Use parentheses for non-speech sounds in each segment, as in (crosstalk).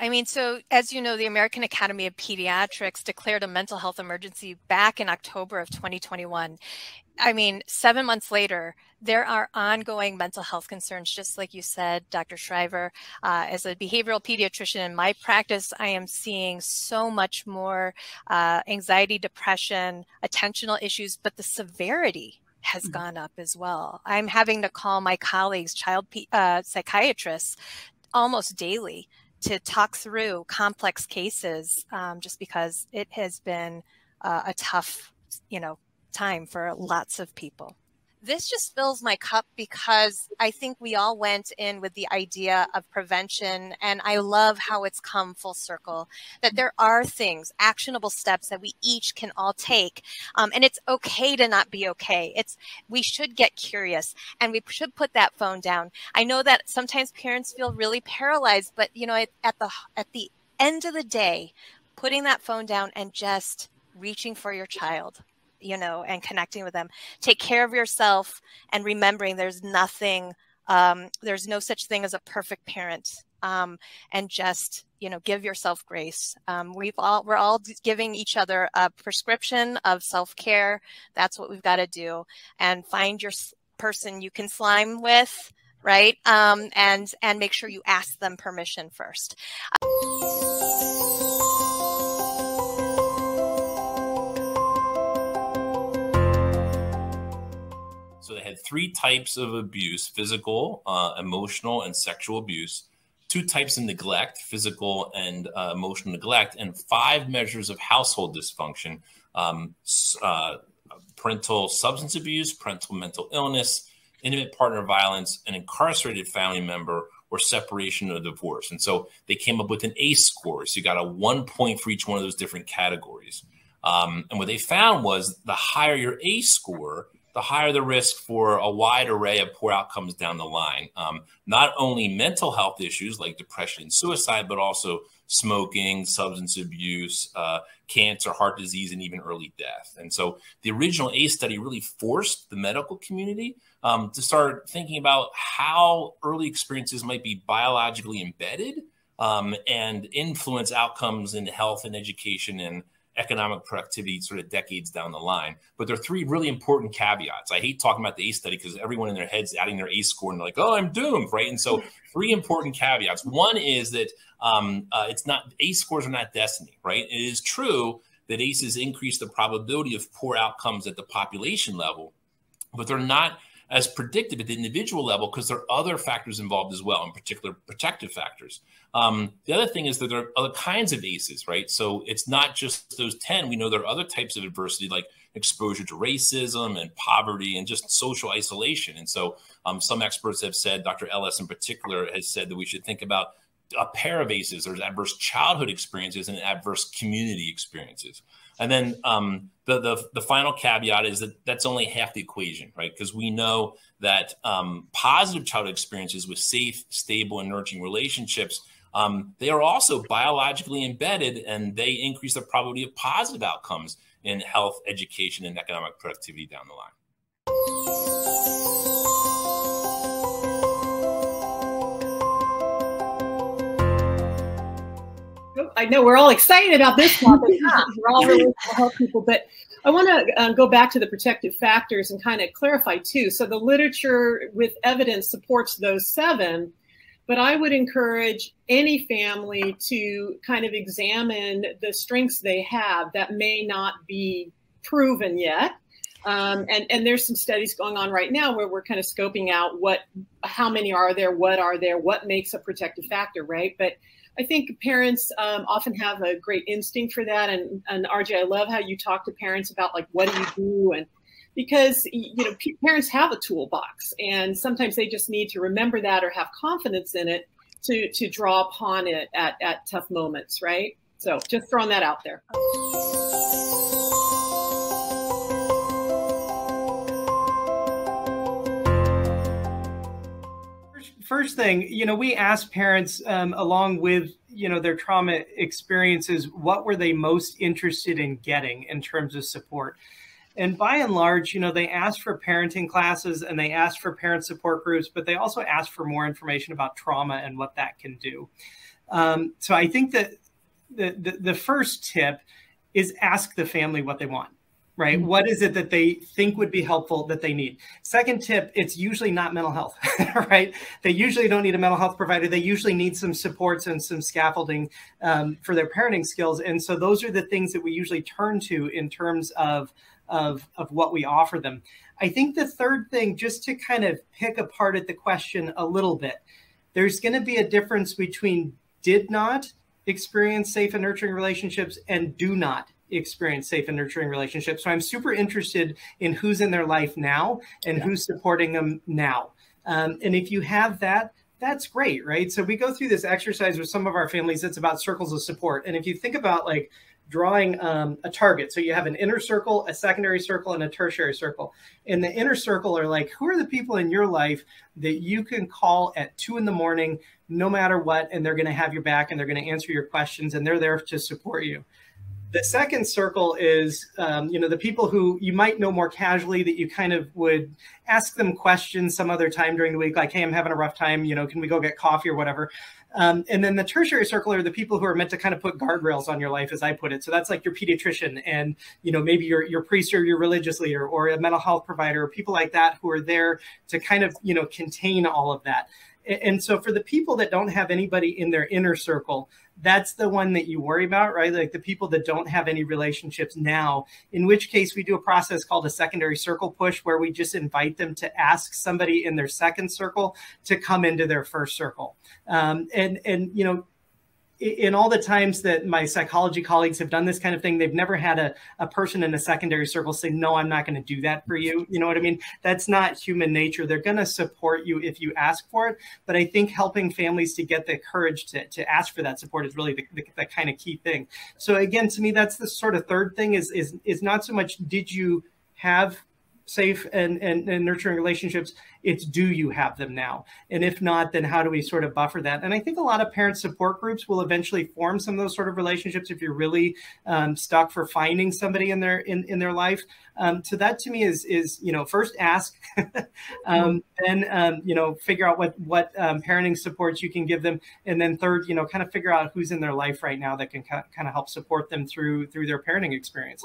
I mean, so as you know, the American Academy of Pediatrics declared a mental health emergency back in October of 2021. I mean, seven months later, there are ongoing mental health concerns, just like you said, Dr. Shriver. Uh, as a behavioral pediatrician in my practice, I am seeing so much more uh, anxiety, depression, attentional issues, but the severity has mm-hmm. gone up as well. I'm having to call my colleagues, child uh, psychiatrists, almost daily to talk through complex cases um, just because it has been uh, a tough, you know, time for lots of people this just fills my cup because I think we all went in with the idea of prevention. And I love how it's come full circle that there are things, actionable steps that we each can all take. Um, and it's okay to not be okay. It's, we should get curious and we should put that phone down. I know that sometimes parents feel really paralyzed, but you know, at, at the, at the end of the day, putting that phone down and just reaching for your child you know, and connecting with them. Take care of yourself and remembering there's nothing, um, there's no such thing as a perfect parent. Um, and just you know give yourself grace. Um, we've all we're all giving each other a prescription of self-care. That's what we've got to do. And find your person you can slime with right? Um, and and make sure you ask them permission first three types of abuse physical, uh, emotional, and sexual abuse, two types of neglect physical and uh, emotional neglect, and five measures of household dysfunction um, uh, parental substance abuse, parental mental illness, intimate partner violence, an incarcerated family member, or separation or divorce. And so they came up with an ACE score. So you got a one point for each one of those different categories. Um, and what they found was the higher your ACE score, the higher the risk for a wide array of poor outcomes down the line. Um, not only mental health issues like depression and suicide, but also smoking, substance abuse, uh, cancer, heart disease, and even early death. And so the original ACE study really forced the medical community um, to start thinking about how early experiences might be biologically embedded um, and influence outcomes in health and education and economic productivity sort of decades down the line. But there are three really important caveats. I hate talking about the ACE study because everyone in their heads adding their ACE score and they're like, oh, I'm doomed, right? And so three important caveats. One is that um, uh, it's not ACE scores are not destiny, right? It is true that ACEs increase the probability of poor outcomes at the population level, but they're not as predictive at the individual level because there are other factors involved as well, in particular protective factors. Um, the other thing is that there are other kinds of ACEs, right? So it's not just those 10. We know there are other types of adversity like exposure to racism and poverty and just social isolation. And so um, some experts have said, Dr. Ellis in particular has said that we should think about a pair of ACEs. There's adverse childhood experiences and adverse community experiences. And then um, the, the, the final caveat is that that's only half the equation, right? Because we know that um, positive childhood experiences with safe, stable, and nurturing relationships um, they are also biologically embedded, and they increase the probability of positive outcomes in health, education, and economic productivity down the line. I know we're all excited about this topic. (laughs) we're all really to help people, but I want to uh, go back to the protective factors and kind of clarify too. So the literature with evidence supports those seven, but I would encourage any family to kind of examine the strengths they have that may not be proven yet. Um, and, and there's some studies going on right now where we're kind of scoping out what, how many are there, what are there, what makes a protective factor, right? But I think parents um, often have a great instinct for that. And, and RJ, I love how you talk to parents about like, what do you do? And because, you know, parents have a toolbox and sometimes they just need to remember that or have confidence in it to, to draw upon it at, at tough moments, right? So just throwing that out there. First thing, you know, we asked parents um, along with you know their trauma experiences, what were they most interested in getting in terms of support? And by and large, you know, they asked for parenting classes and they asked for parent support groups, but they also asked for more information about trauma and what that can do. Um, so I think that the, the, the first tip is ask the family what they want right? Mm-hmm. What is it that they think would be helpful that they need? Second tip, it's usually not mental health, (laughs) right? They usually don't need a mental health provider. They usually need some supports and some scaffolding um, for their parenting skills. And so those are the things that we usually turn to in terms of, of, of what we offer them. I think the third thing, just to kind of pick apart at the question a little bit, there's going to be a difference between did not experience safe and nurturing relationships and do not experience safe and nurturing relationships. So I'm super interested in who's in their life now and yeah. who's supporting them now. Um, and if you have that, that's great, right? So we go through this exercise with some of our families. It's about circles of support. And if you think about like drawing um, a target, so you have an inner circle, a secondary circle, and a tertiary circle. In the inner circle are like, who are the people in your life that you can call at two in the morning, no matter what, and they're going to have your back and they're going to answer your questions and they're there to support you. The second circle is, um, you know, the people who you might know more casually that you kind of would ask them questions some other time during the week, like, hey, I'm having a rough time, you know, can we go get coffee or whatever? Um, and then the tertiary circle are the people who are meant to kind of put guardrails on your life, as I put it. So that's like your pediatrician and, you know, maybe your, your priest or your religious leader or a mental health provider, or people like that who are there to kind of, you know, contain all of that. And so for the people that don't have anybody in their inner circle, that's the one that you worry about, right? Like the people that don't have any relationships now, in which case we do a process called a secondary circle push where we just invite them to ask somebody in their second circle to come into their first circle. Um, and, and, you know, in all the times that my psychology colleagues have done this kind of thing, they've never had a, a person in a secondary circle say, No, I'm not going to do that for you. You know what I mean? That's not human nature. They're going to support you if you ask for it. But I think helping families to get the courage to, to ask for that support is really the, the, the kind of key thing. So, again, to me, that's the sort of third thing is, is, is not so much did you have safe and, and, and, nurturing relationships it's do you have them now? And if not then how do we sort of buffer that? And i think a lot of parent support groups will eventually form some of those sort of relationships if you're really um, stuck for finding somebody in their in, in their life. Um, so that to me is is you know first ask (laughs) um, then um, you know figure out what what um, parenting supports you can give them. And then third you know kind of figure out who's in their life right now that can kind of help support them through through their parenting experience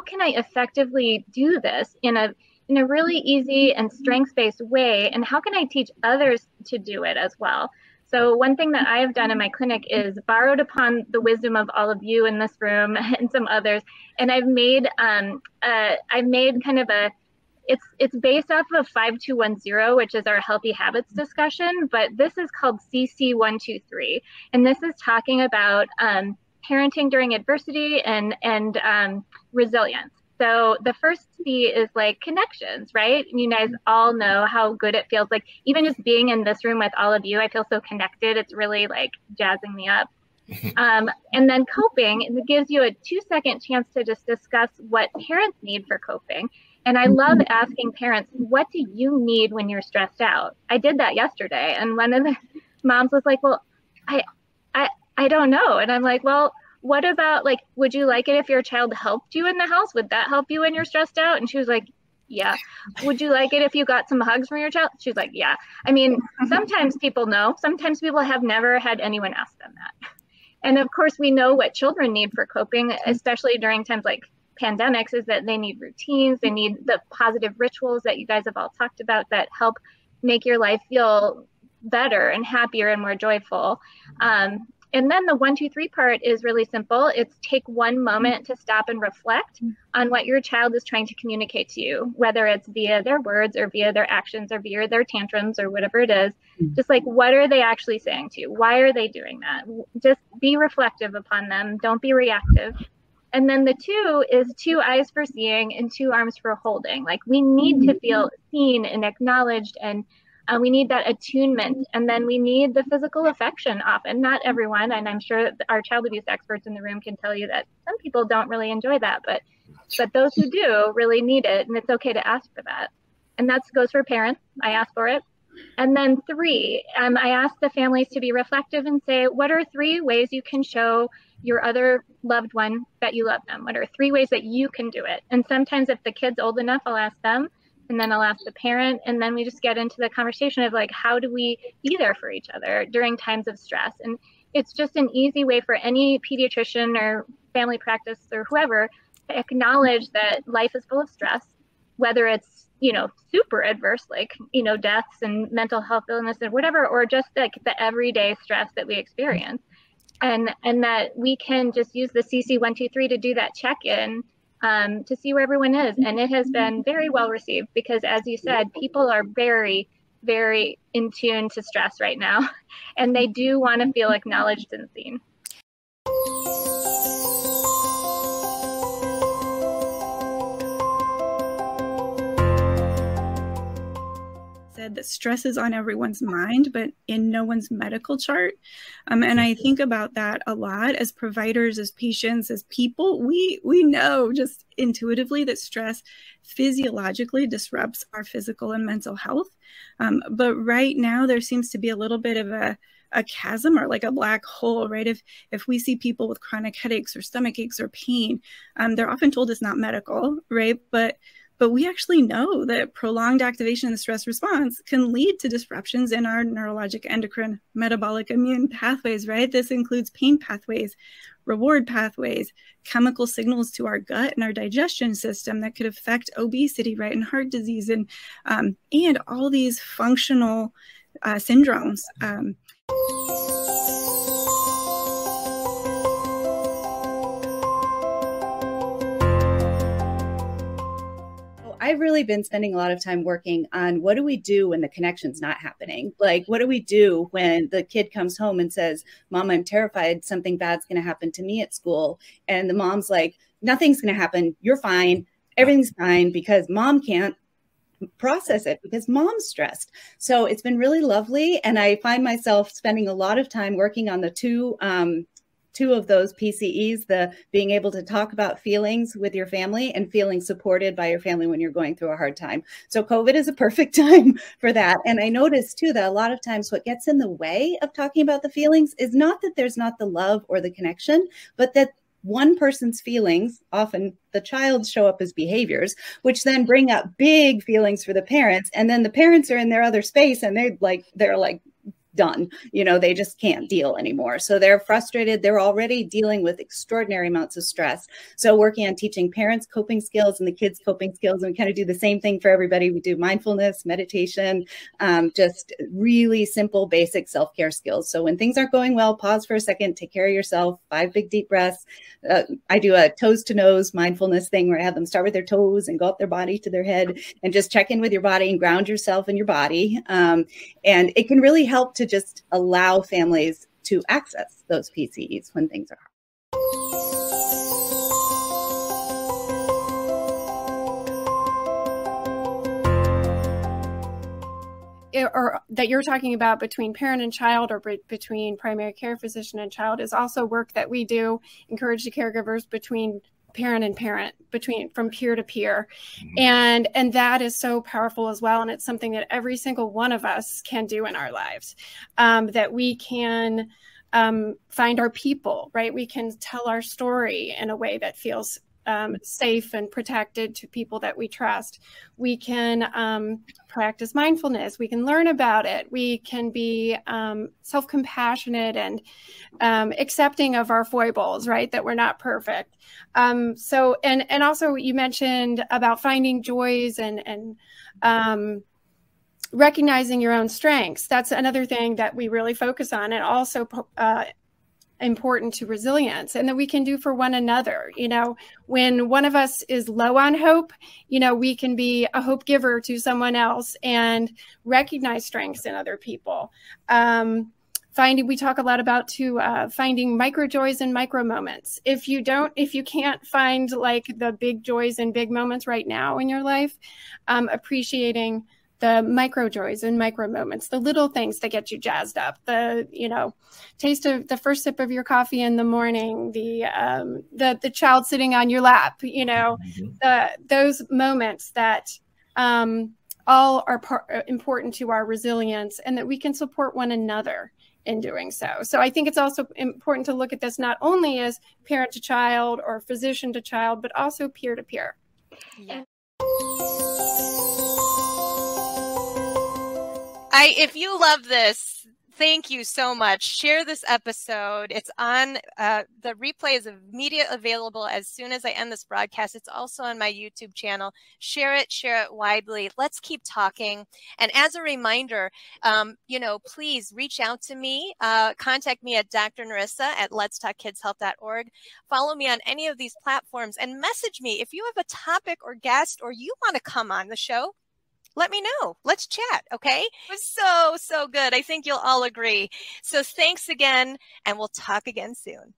how can I effectively do this in a in a really easy and strengths-based way? And how can I teach others to do it as well? So one thing that I have done in my clinic is borrowed upon the wisdom of all of you in this room (laughs) and some others, and I've made um, uh, I've made kind of a it's it's based off of 5210 which is our healthy habits discussion but this is called cc123 and this is talking about um, parenting during adversity and and um, resilience. So the first C is like connections, right? You guys all know how good it feels. Like even just being in this room with all of you, I feel so connected. It's really like jazzing me up. (laughs) Um, and then coping, it gives you a two second chance to just discuss what parents need for coping. And I love mm-hmm. asking parents, what do you need when you're stressed out? I did that yesterday. And one of the (laughs) moms was like, well, I, I, I don't know. And I'm like, well, what about like, would you like it if your child helped you in the house? Would that help you when you're stressed out? And she was like, yeah. Would you like it if you got some hugs from your child? She's like, yeah. I mean, sometimes people know, sometimes people have never had anyone ask them that. And of course, we know what children need for coping, especially during times like pandemics, is that they need routines, they need the positive rituals that you guys have all talked about that help make your life feel better and happier and more joyful. Um, and then the one, two, three part is really simple. It's take one moment to stop and reflect on what your child is trying to communicate to you, whether it's via their words or via their actions or via their tantrums or whatever it is. Mm-hmm. Just like, what are they actually saying to you? Why are they doing that? Just be reflective upon them. Don't be reactive. And then the two is two eyes for seeing and two arms for holding. Like, we need to feel seen and acknowledged and uh, we need that attunement, and then we need the physical affection often. Not everyone, and I'm sure our child abuse experts in the room can tell you that some people don't really enjoy that, but but those who do really need it, and it's okay to ask for that. And that goes for parents. I ask for it. And then three, um, I ask the families to be reflective and say, what are three ways you can show your other loved one that you love them? What are three ways that you can do it? And sometimes if the kid's old enough, I'll ask them and then I'll ask the parent, and then we just get into the conversation of like, how do we be there for each other during times of stress? And it's just an easy way for any pediatrician or family practice or whoever to acknowledge that life is full of stress, whether it's you know super adverse like you know deaths and mental health illness and whatever or just like the everyday stress that we experience and and that we can just use the cc123 to do that check-in um, to see where everyone is. And it has been very well received because, as you said, people are very, very in tune to stress right now, (laughs) and they do want to feel acknowledged and seen. Said that stress is on everyone's mind, but in no one's medical chart. Um, and I think about that a lot as providers, as patients, as people. We we know just intuitively that stress physiologically disrupts our physical and mental health. Um, but right now, there seems to be a little bit of a a chasm or like a black hole, right? If if we see people with chronic headaches or stomach aches or pain, um, they're often told it's not medical, right? But but we actually know that prolonged activation of the stress response can lead to disruptions in our neurologic, endocrine, metabolic, immune pathways, right? This includes pain pathways, reward pathways, chemical signals to our gut and our digestion system that could affect obesity, right, and heart disease, and um, and all these functional uh, syndromes. Um, I've really been spending a lot of time working on what do we do when the connection's not happening? Like, what do we do when the kid comes home and says, Mom, I'm terrified something bad's going to happen to me at school? And the mom's like, Nothing's going to happen. You're fine. Everything's fine because mom can't process it because mom's stressed. So it's been really lovely. And I find myself spending a lot of time working on the two um, two of those PCEs, the being able to talk about feelings with your family and feeling supported by your family when you're going through a hard time. So COVID is a perfect (laughs) time for that. And I noticed too that a lot of times what gets in the way of talking about the feelings is not that there's not the love or the connection, but that one person's feelings, often the child show up as behaviors, which then bring up big feelings for the parents. And then the parents are in their other space and they're like, they're like done. You know, they just can't deal anymore. So they're frustrated. They're already dealing with extraordinary amounts of stress. So working on teaching parents coping skills and the kids coping skills, and we kind of do the same thing for everybody. We do mindfulness, meditation, um, just really simple, basic self care skills. So when things aren't going well, pause for a second, take care of yourself, five big deep breaths. Uh, I do a toes to nose mindfulness thing where I have them start with their toes and go up their body to their head and just check in with your body and ground yourself in your body. Um, and it can really help to just allow families to access those PCEs when things are hard. or that you're talking about between parent and child or between primary care physician and child is also work that we do encourage the caregivers between parent and parent between from peer to peer. Mm-hmm. and and that is so powerful as well. And it's something that every single one of us can do in our lives um, that we can um, find our people right? We can tell our story in a way that feels um, safe and protected to people that we trust. We can um, practice mindfulness. We can learn about it. We can be um, self compassionate and um, accepting of our foibles, right? That we're not perfect. Um, so, and and also you mentioned about finding joys and and um, recognizing your own strengths. That's another thing that we really focus on, and also uh, important to resilience and that we can do for one another. You know, when one of us is low on hope, you know, we can be a hope giver to someone else and recognize strengths in other people. Um, finding we talk a lot about to uh, finding micro joys and micro moments if you don't if you can't find like the big joys and big moments right now in your life um, appreciating the micro joys and micro moments, the little things that get you jazzed up, the, you know, taste of the first sip of your coffee in the morning, the, um, the, the child sitting on your lap, you know, mm-hmm. the, those moments that, um, all are par- uh, important to our resilience and that we can support one another in doing so. So I think it's also important to look at this not only as parent to child or physician to child, but also peer to peer. Yeah. I if you love this, thank you so much. Share this episode. It's on uh, the replay is immediate available as soon as I end this broadcast. It's also on my YouTube channel. Share it, share it widely. Let's keep talking. And as a reminder, um, you know, please reach out to me. Uh, contact me at Dr. Nerissa at Let's Talk Kids Health.org. Follow me on any of these platforms and message me if you have a topic or guest or you want to come on the show let me know. Let's chat. Okay. It was so, so good. I think you'll all agree. So thanks again, and we'll talk again soon.